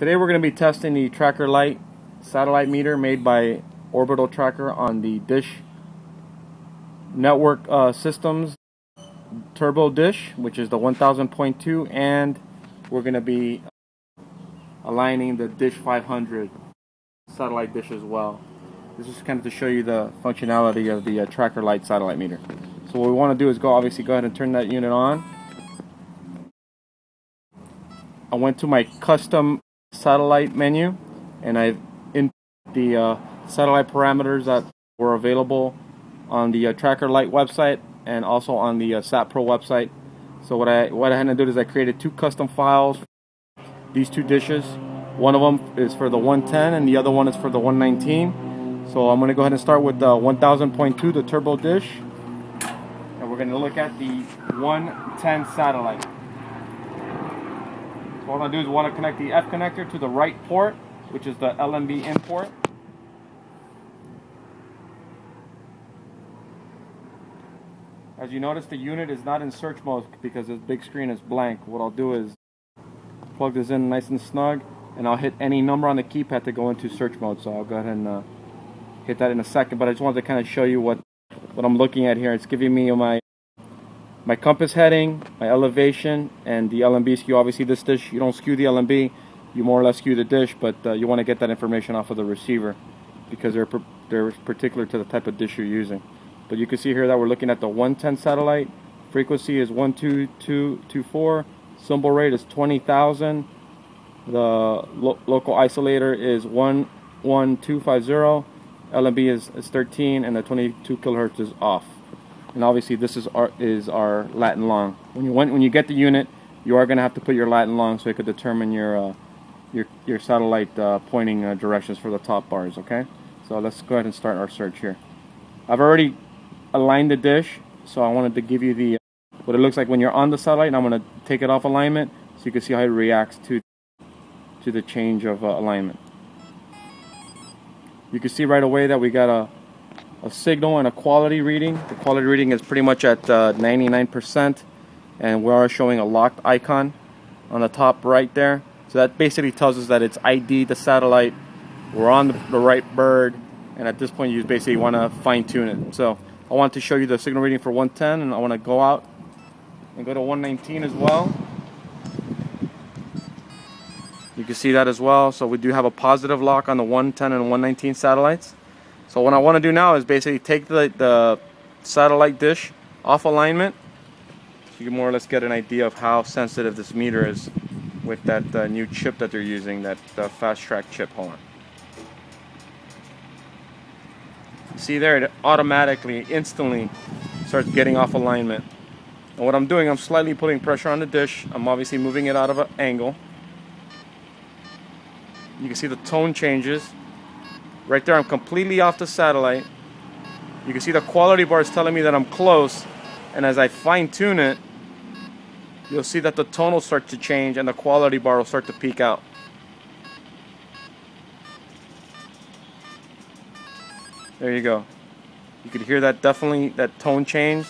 Today we're going to be testing the Tracker Light satellite meter made by Orbital Tracker on the Dish Network uh, Systems Turbo Dish, which is the 1000.2, and we're going to be aligning the Dish 500 satellite dish as well. This is kind of to show you the functionality of the uh, Tracker Light satellite meter. So what we want to do is go obviously go ahead and turn that unit on. I went to my custom satellite menu and I've in the uh, satellite parameters that were available on the uh, Tracker Light website and also on the uh, SatPro website. So what I what I had to do is I created two custom files. These two dishes. One of them is for the 110 and the other one is for the 119. So I'm going to go ahead and start with the 1000.2, the turbo dish. And we're going to look at the 110 satellite. What I'm going to do is want to connect the F connector to the right port, which is the LNB in port. As you notice, the unit is not in search mode because this big screen is blank. What I'll do is plug this in nice and snug, and I'll hit any number on the keypad to go into search mode. So I'll go ahead and uh, hit that in a second. But I just wanted to kind of show you what what I'm looking at here. It's giving me my my compass heading, my elevation, and the LNB skew. Obviously this dish, you don't skew the LNB, you more or less skew the dish, but uh, you want to get that information off of the receiver because they're, they're particular to the type of dish you're using. But you can see here that we're looking at the 110 satellite. Frequency is 12224. Symbol rate is 20,000. The lo local oscillator is 11250. LNB is, is 13 and the 22 kilohertz is off and obviously this is our is our lat and long. When you when you get the unit, you are going to have to put your lat and long so you could determine your uh, your your satellite uh, pointing uh, directions for the top bars. Okay, so let's go ahead and start our search here. I've already aligned the dish, so I wanted to give you the what it looks like when you're on the satellite. And I'm going to take it off alignment so you can see how it reacts to to the change of uh, alignment. You can see right away that we got a a signal and a quality reading. The quality reading is pretty much at 99% uh, and we are showing a locked icon on the top right there. So that basically tells us that it's ID the satellite, we're on the, the right bird, and at this point you basically want to fine tune it. So I want to show you the signal reading for 110 and I want to go out and go to 119 as well. You can see that as well. So we do have a positive lock on the 110 and 119 satellites. So what I want to do now is basically take the, the satellite dish off alignment so you can more or less get an idea of how sensitive this meter is with that uh, new chip that they're using, that uh, fast track chip. Hold on. See there, it automatically, instantly starts getting off alignment. And what I'm doing, I'm slightly putting pressure on the dish. I'm obviously moving it out of an angle. You can see the tone changes. Right there, I'm completely off the satellite. You can see the quality bar is telling me that I'm close. And as I fine tune it, you'll see that the tone will start to change and the quality bar will start to peak out. There you go. You could hear that definitely, that tone change.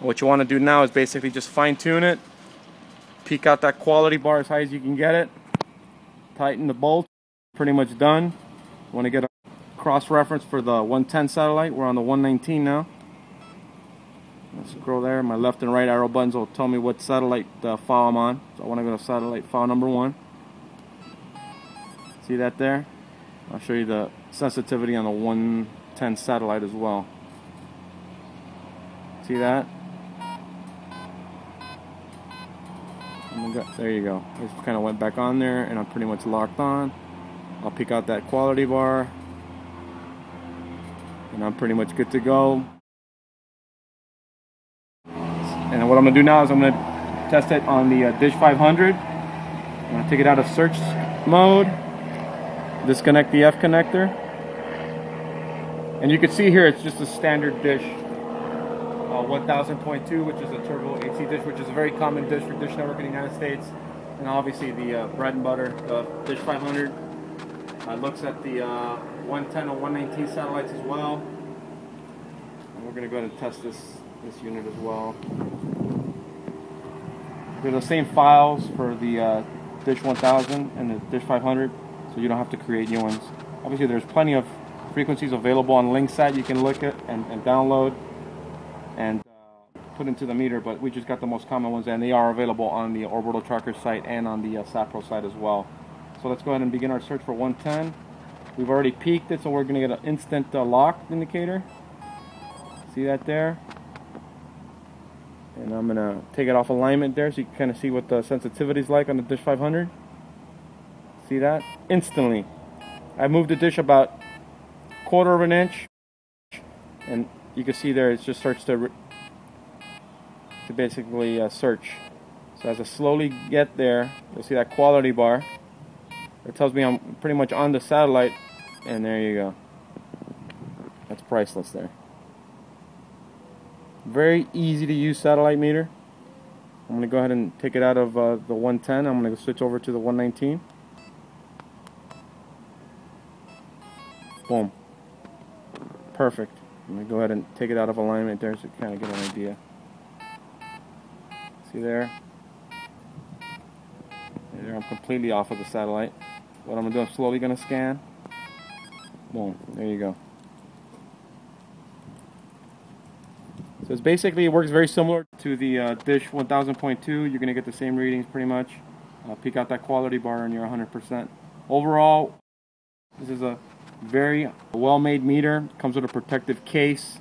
what you want to do now is basically just fine tune it. Peak out that quality bar as high as you can get it. Tighten the bolt. Pretty much done. Want to get a cross-reference for the 110 satellite. We're on the 119 now. Let's scroll there. My left and right arrow buttons will tell me what satellite uh, file I'm on. So I want to go to satellite file number one. See that there? I'll show you the sensitivity on the 110 satellite as well. See that? There you go. I just kind of went back on there and I'm pretty much locked on. I'll pick out that quality bar and I'm pretty much good to go. And what I'm gonna do now is I'm gonna test it on the uh, Dish 500. I'm gonna take it out of search mode, disconnect the F connector, and you can see here it's just a standard dish. Uh, 1000.2, which is a turbo AC dish, which is a very common dish for Dish Network in the United States. And obviously the uh, bread and butter, the Dish 500, uh, looks at the uh, 110 and 119 satellites as well. And we're going to go ahead and test this, this unit as well. They're the same files for the uh, Dish 1000 and the Dish 500, so you don't have to create new ones. Obviously, there's plenty of frequencies available on LyngSat you can look at and, and download and uh, put into the meter, but we just got the most common ones, and they are available on the Orbital Tracker site and on the uh, Sapro site as well. So let's go ahead and begin our search for 110. We've already peaked it, so we're going to get an instant uh, lock indicator. See that there? And I'm going to take it off alignment there so you can kind of see what the sensitivity is like on the Dish 500. See that? Instantly. I moved the dish about quarter of an inch and you can see there it just starts to to basically uh, search. So as I slowly get there, you'll see that quality bar. It tells me I'm pretty much on the satellite and there you go. That's priceless there. Very easy to use satellite meter. I'm going to go ahead and take it out of uh, the 110. I'm going to switch over to the 119. Boom. Perfect. I'm going to go ahead and take it out of alignment there so you kind of get an idea. See there? There, I'm completely off of the satellite. What I'm going to do, I'm slowly going to scan. Boom. There you go. So it's basically, it works very similar to the uh, Dish 1000.2. You're going to get the same readings pretty much. Uh, peak out that quality bar and you're 100%. Overall, this is a very well-made meter. Comes with a protective case.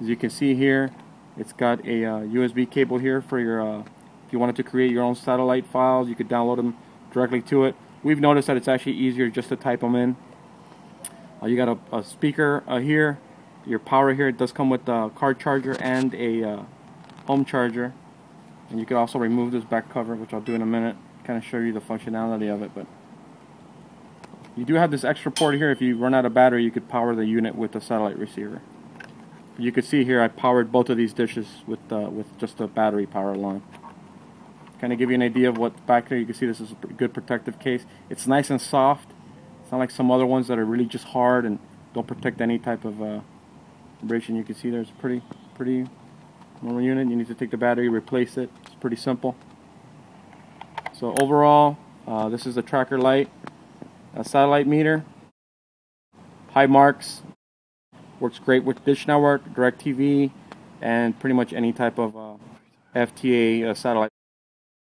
As you can see here, it's got a uh, USB cable here for your, uh, if you wanted to create your own satellite files, you could download them directly to it. We've noticed that it's actually easier just to type them in. Uh, you got a, a speaker uh, here your power here. It does come with a card charger and a uh, home charger. And you can also remove this back cover, which I'll do in a minute, kind of show you the functionality of it. But you do have this extra port here. If you run out of battery, you could power the unit with the satellite receiver. You can see here I powered both of these dishes with uh, with just a battery power line Kind of give you an idea of what's back there. You can see this is a good protective case. It's nice and soft. It's not like some other ones that are really just hard and don't protect any type of uh, vibration. You can see there's a pretty pretty normal unit. You need to take the battery replace it. It's pretty simple. So overall uh, this is a tracker light a satellite meter. High marks. Works great with Dish Network DirecTV and pretty much any type of uh, FTA uh, satellite.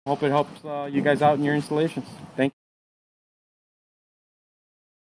Hope it helps uh, you guys out in your installations. Thank